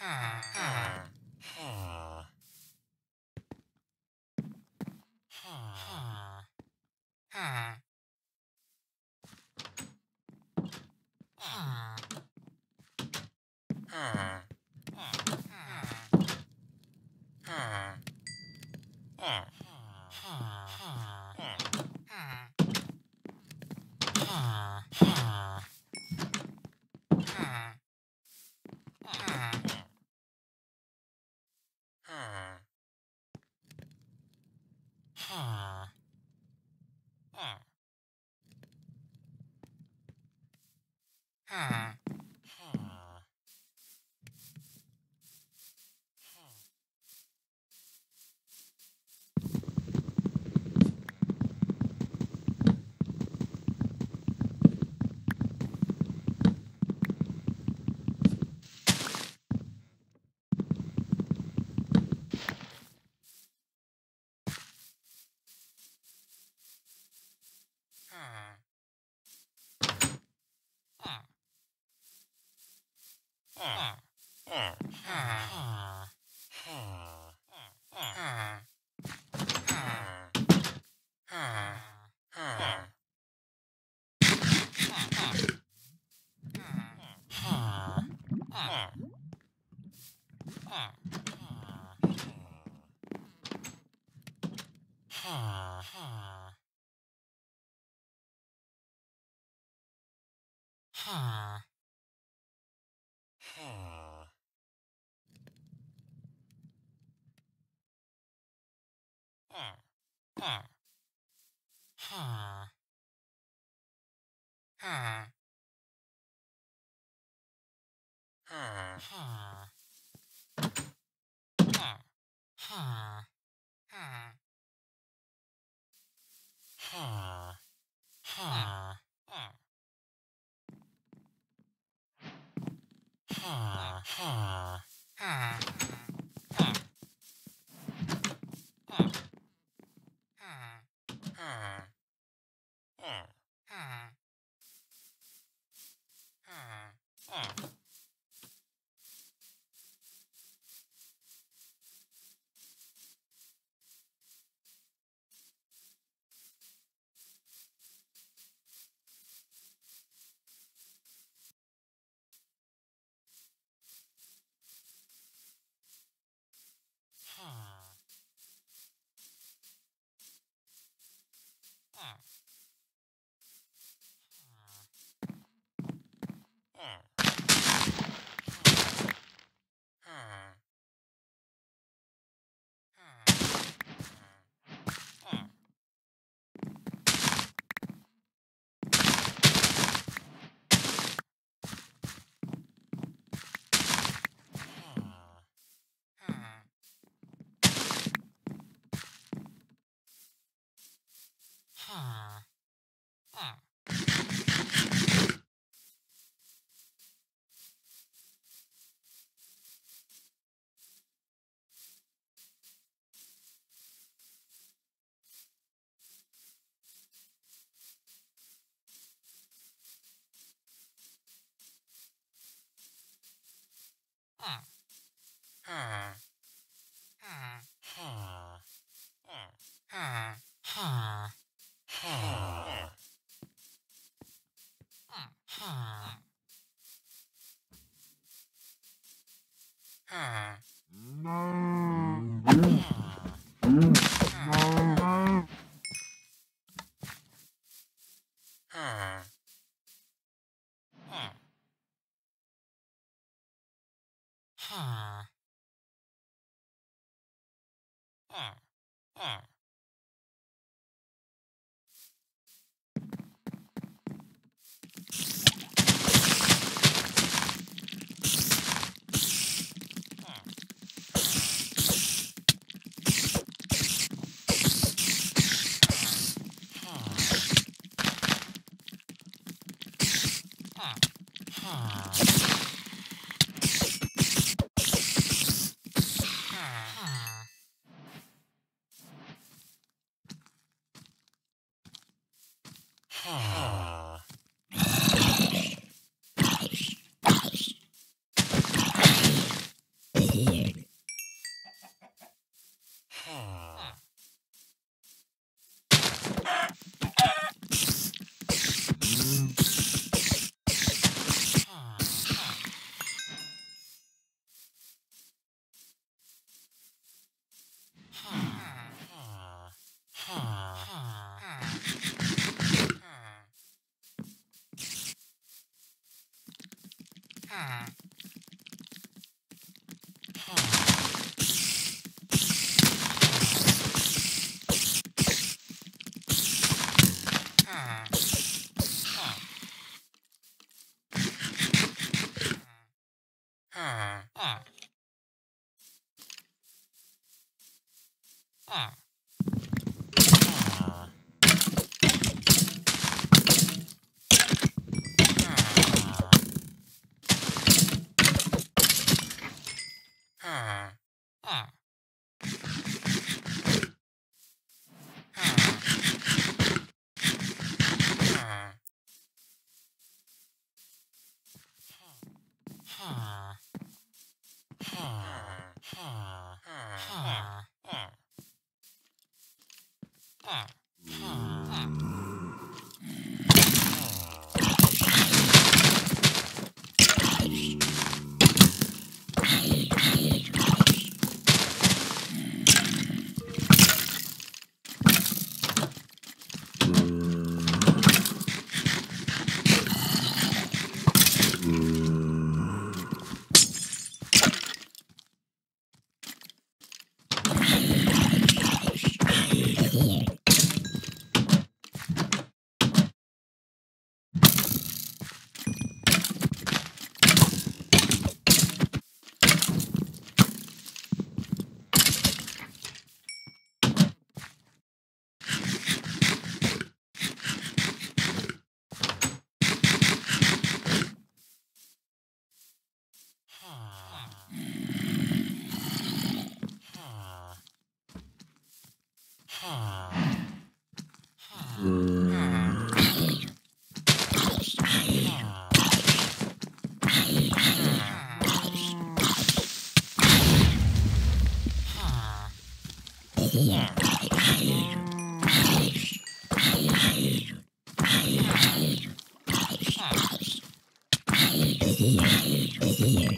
Ah. Ah. Ha ha ha. Hmm. Oh. Mm.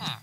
Huh.